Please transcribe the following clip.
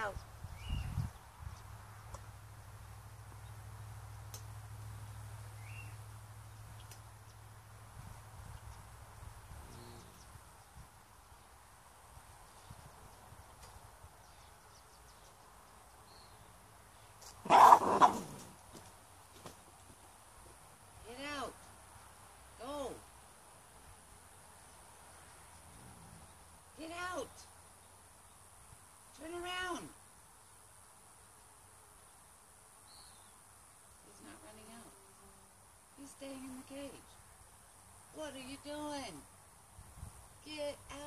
out. Get out. Staying in the cage. What are you doing? Get out.